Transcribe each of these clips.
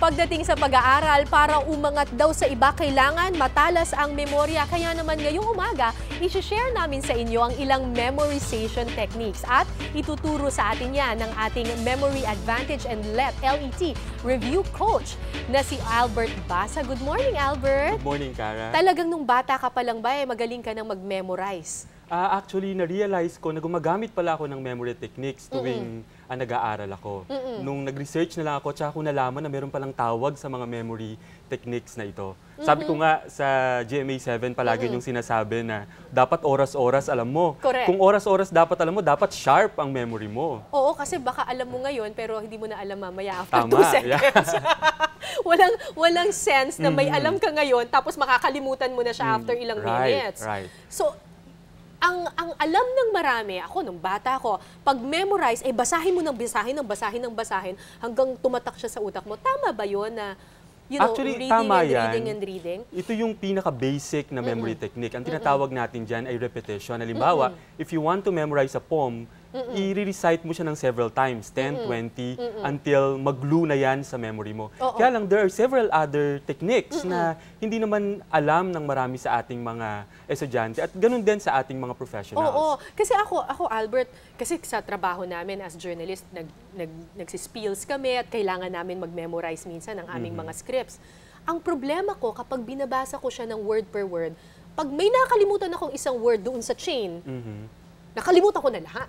Pagdating sa pag-aaral, para umangat daw sa iba, kailangan matalas ang memorya. Kaya naman ngayong umaga, isi-share namin sa inyo ang ilang memorization techniques at ituturo sa atin yan ng ating Memory Advantage and LET, LET review coach na si Albert Basa. Good morning, Albert! Good morning, Kara. Talagang nung bata ka pa lang ba, eh, magaling ka nang mag-memorize? Ah, actually, na-realize ko na gumagamit pala ako ng memory techniques tuwing ah, nag-aaral ako. Nung nag-research na lang ako, tsaka ko nalaman na meron palang tawag sa mga memory techniques na ito. Sabi ko nga sa GMA7, palagi yung sinasabi na dapat oras-oras alam mo. Correct. Kung oras-oras dapat alam mo, dapat sharp ang memory mo. Oo, kasi baka alam mo ngayon pero hindi mo na alam mamaya after Tama, two seconds. walang walang sense na may alam ka ngayon tapos makakalimutan mo na siya after ilang Mm. Right, minutes. right. So, ang ang alam ng marami, ako nung bata ko, pag memorize, ay basahin mo ng basahin ng basahin ng basahin hanggang tumatak siya sa utak mo. Tama ba yun na, you know, Actually, reading tama and yan. reading and reading? Ito yung pinaka-basic na memory technique. Ang tinatawag natin dyan ay repetition. Halimbawa, if you want to memorize a poem, i-recite mo siya ng several times, 10, 20, until mag-glue na yan sa memory mo. Oo. Kaya lang, there are several other techniques na hindi naman alam ng marami sa ating mga estudyante at ganun din sa ating mga professionals. Oo, kasi ako, ako Albert, kasi sa trabaho namin as journalist, nag, nag, nagsispills kami at kailangan namin mag-memorize minsan ng aming Mm-hmm. mga scripts. Ang problema ko, kapag binabasa ko siya ng word per word, pag may nakalimutan akong isang word doon sa chain, Mhm. nakalimutan ko na lahat.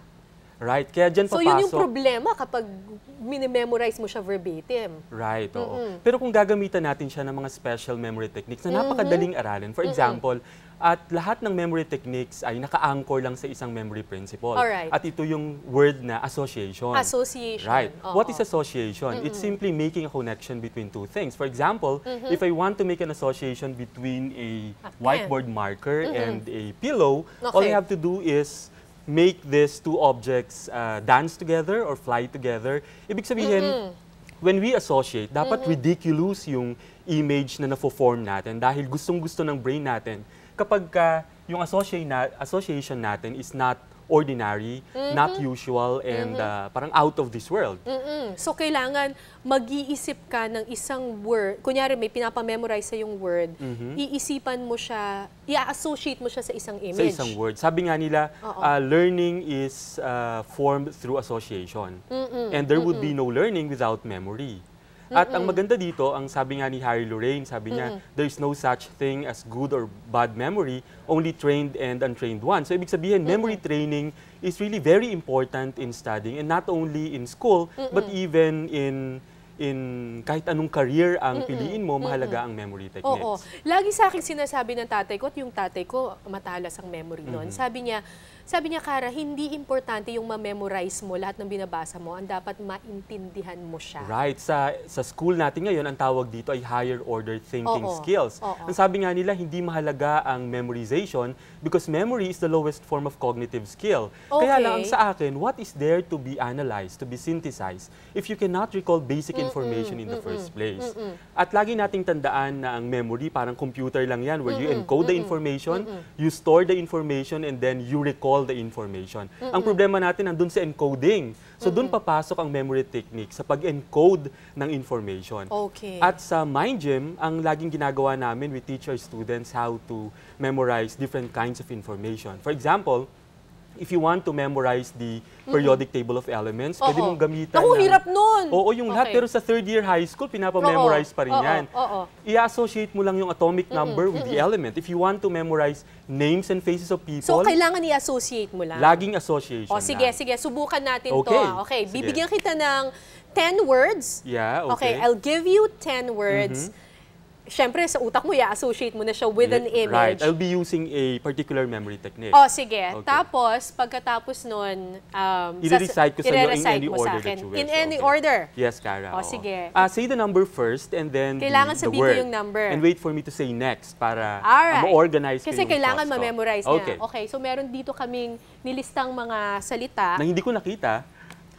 Right, kaya dyan So papasok. yun yung problema kapag minimemorize mo siya verbatim. Right, oo. Pero kung gagamitan natin siya ng mga special memory techniques na napakadaling aralin, for example, at lahat ng memory techniques ay naka-anchor lang sa isang memory principle. Alright. At ito yung word na association. Association. Right. Oo. What is association? It's simply making a connection between two things. For example, if I want to make an association between a pen. whiteboard marker and a pillow, all Okay. I have to do is make these two objects uh, dance together or fly together. Ibig sabihin, when we associate, dapat ridiculous yung image na nafo-form natin dahil gustong-gusto ng brain natin. Kapag ka yung associate na, association natin is not ordinary, not usual, and uh, parang out of this world. Mm-mm. So, kailangan mag-iisip ka ng isang word. Kunyari, may pinapamemorize sa yung word. Iisipan mo siya, i-associate mo siya sa isang Sa image. isang word. Sabi nga nila, uh, learning is uh, formed through association. And there would be no learning without memory. At ang maganda dito, ang sabi nga ni Harry Lorraine, sabi niya, there's no such thing as good or bad memory, only trained and untrained one. So ibig sabihin, memory training is really very important in studying and not only in school, but even in in kahit anong career ang piliin mo, mahalaga ang memory techniques. Oo. Lagi sa akin sinasabi ng tatay ko at yung tatay ko matalas ang memory noon. Sabi niya, sabi niya, Kara, hindi importante yung ma-memorize mo lahat ng binabasa mo. Ang dapat maintindihan mo siya. Right. Sa sa school natin ngayon, ang tawag dito ay higher order thinking Oo. skills. Oo. Ang sabi nga nila, hindi mahalaga ang memorization because memory is the lowest form of cognitive skill. Kaya Okay. lang ang sa akin, what is there to be analyzed, to be synthesized if you cannot recall basic information in the first place? At lagi nating tandaan na ang memory parang computer lang yan where you encode the information, you store the information, and then you recall the information. Ang problema natin nandun sa encoding. So doon papasok ang memory technique sa pag-encode ng information. Okay. At sa Mind Gym, ang laging ginagawa namin, we teach our students how to memorize different kinds of information. For example, if you want to memorize the periodic table of elements, pwede Oo. mong gamitan Naku, ng- hirap nun! Oo, yung lahat. Okay. Pero sa third year high school, pinapamemorize pa rin Oo, yan. oo. I-associate mo lang yung atomic number with the element. If you want to memorize names and faces of people, So, kailangan i-associate mo lang. laging association O, sige, lang. sige. Subukan natin to. Okay. ah. Okay, Sige. bibigyan kita ng 10 words. Yeah, Okay, okay. I'll give you 10 words. Siyempre, sa utak mo, i-associate mo na siya with an image. Right. I'll be using a particular memory technique. Oh, sige. Okay. Tapos, pagkatapos nun, um, I-recite ko sa iyo in any order that you wish. In any Okay. order. Yes, Kara. Oh, oo. sige. Ah, say the number first and then Kailangan the, the sabihin ko word. yung number. And wait for me to say next para Alright. uh, ma-organize Kasi kailangan ma-memorize okay. niya. Okay, so meron dito kaming nilistang mga salita. Na hindi ko nakita.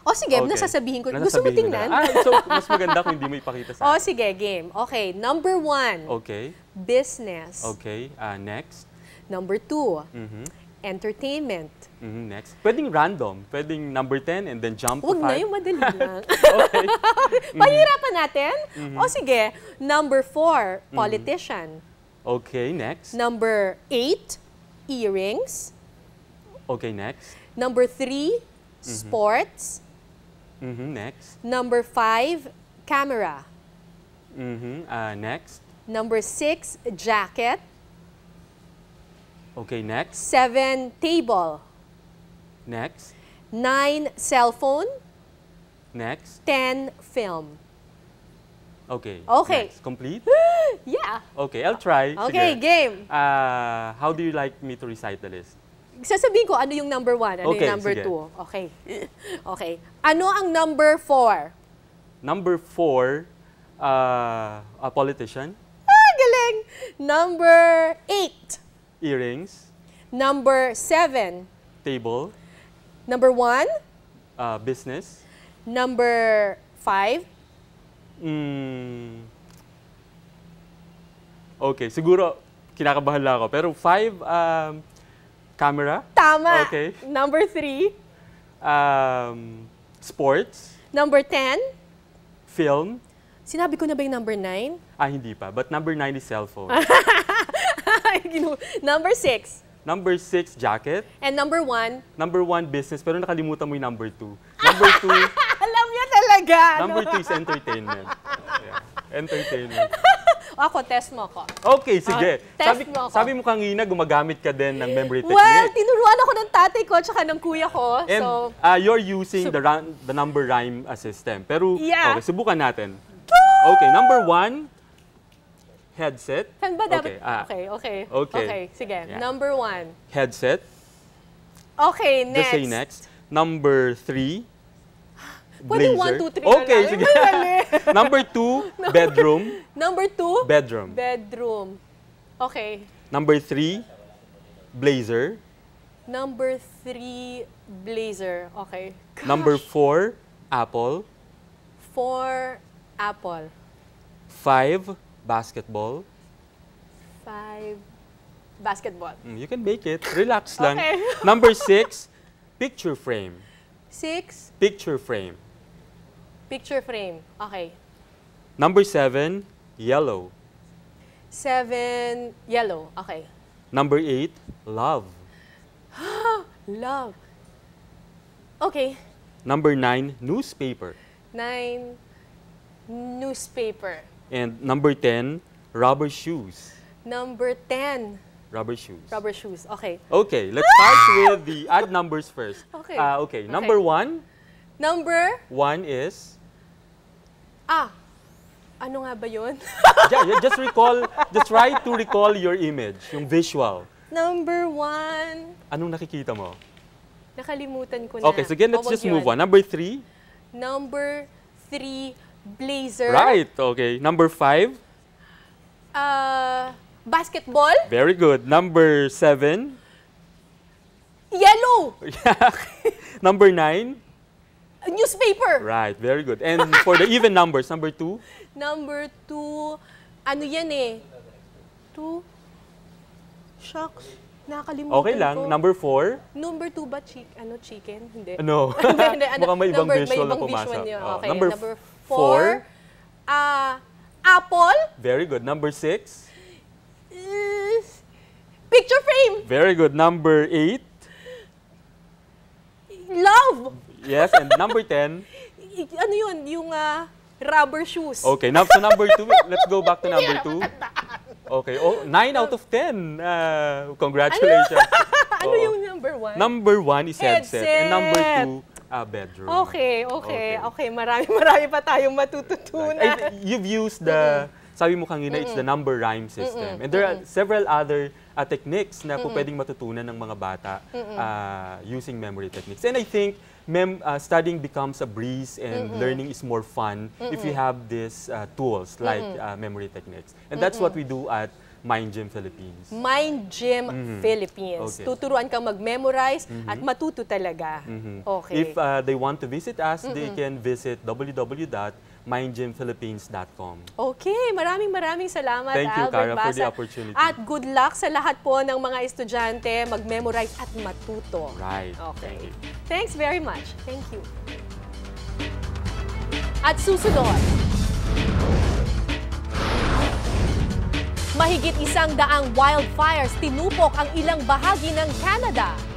O sige, Okay. nasasabihin ko. Gusto mo tingnan? na. Ah, so, mas maganda kung hindi mo ipakita sa O akin. sige, game. Okay, number one, Okay. business. Okay. Ah, next. Number two, Mhm. entertainment. Mhm, next. Pwedeng random. Pwedeng number 10 and then jump Huwag to na 5. yung madali lang. okay. Pahirapan natin? Mm-hmm. O sige, number four, politician. Okay, next. Number eight, earrings. Okay, next. Number three, Mm-hmm. sports. Mhm, next. Number five, camera. Mhm, uh, next. Number six, jacket. Okay, next. Seven, table. Next. Nine, cell phone. Next. Ten, film. Okay. Okay. Next. Complete? Yeah. Okay, I'll try. Okay, Sige. game. Uh, how do you like me to recite the list? Sasabihin ko ano yung number one, ano Okay, yung number sige. two. Okay. Okay. Ano ang number four? Number four, uh, a politician. Ah, galing! Number eight. Earrings. Number seven. Table. Number one. Uh, business. Number five. Mm. Okay, siguro kinakabahan lang ako. Pero five, um, camera. Tama. Okay. Number three. Um, sports. Number ten. Film. Sinabi ko na ba yung number nine? Ah, hindi pa. But number nine is cellphone. number six. number six, jacket. And number one. Number one, business. Pero nakalimutan mo yung number two. Number two, Alam niya talaga. number two is entertainment. Yeah. Entertainment. Ako, test mo ko. Okay, sige. Ah, test sabi, mo ako. sabi mo kanina, gumagamit ka din ng memory technique. Well, tinuruan ako ng tatay ko tsaka ng kuya ko. And so, uh, you're using the, the number rhyme uh, system. Pero, Yeah. okay, subukan natin. Okay, number one, headset. saan ba dapat? Okay, ah, okay, okay. Okay. Okay, sige. Yeah. Number one. headset. Okay, next. Just say next. Number three, Pwede blazer. one, two, three na Okay, lang. sige. Number two, bedroom. Number two, Bedroom. bedroom. Okay. Number three, blazer. Number three, blazer. Okay. Number four, apple. Four, apple. Five, basketball. Five, basketball. Mm, You can make it. Relax lang. Okay. Number six, picture frame. Six, Picture frame. Picture frame. Okay. Number seven, yellow. Seven, yellow. Okay. Number eight, love. Love. Okay. Number nine, newspaper. Nine, newspaper. And number 10, rubber shoes. Number 10, Rubber shoes. rubber shoes. Okay. Okay, let's start with the odd numbers first. Okay. Uh, okay, number one, Number, one is, ah, ano nga ba yun? just recall, just try to recall your image, yung visual. Number one, Anong nakikita mo? nakalimutan ko na. Okay, so again, let's Oh, just move on. Number three, Number three, blazer. right, okay. Number five, Uh, basketball. very good. Number seven, Yellow. number nine, Newspaper. right, very good. And for the even numbers, number two, Number two, ano yan eh? Two? Shucks. Nakakalimutan okay lang. ko. Number four, Number two ba chick, ano, chicken? Hindi. ano? Hindi, hindi, ano, Mukhang may ibang number- visual na ibang pumasok. visual. Oh, Okay, number number four, ah, apple, very good. Number six, is picture frame, very good. Number eight, love. yes. And number ten, I- ano yun, yung ah, rubber shoes. okay. Now, so number two, let's go back to number two. Okay, oh, nine out of ten. Uh, congratulations. ano Oo. yung number one? Number one is headset. And number Headset. two, uh, bedroom. Okay, okay, Okay. okay. Marami, marami pa tayong matututunan. Right. I- you've used the, sabi mo kanina, it's the number rhyme system. And there are several other uh, techniques na po pwedeng matutunan ng mga bata uh, using memory techniques. And I think mem uh, studying becomes a breeze and learning is more fun if you have these uh, tools like uh, memory techniques. And that's what we do at Mind Gym Philippines. Mind Gym Philippines. Okay. Tuturuan kang mag-memorize at matuto talaga. Okay. If uh, they want to visit us, they can visit mindgymphilippines.com. Okay, maraming maraming salamat Thank you, Albert Cara, for the Basa. opportunity. At good luck sa lahat po ng mga estudyante mag-memorize at matuto. Right. Okay. Thank you. Thanks very much. Thank you. At susunod, mahigit isang daang wildfires tinupok ang ilang bahagi ng Canada.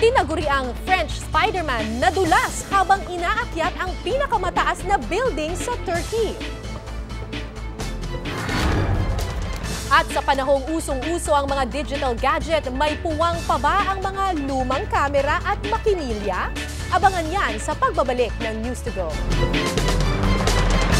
Tinaguri ang French Spider-Man na dulas habang inaakyat ang pinakamataas na building sa Turkey. At sa panahong usong-uso ang mga digital gadget, may puwang pa ba ang mga lumang kamera at makinilya? Abangan yan sa pagbabalik ng News to Go.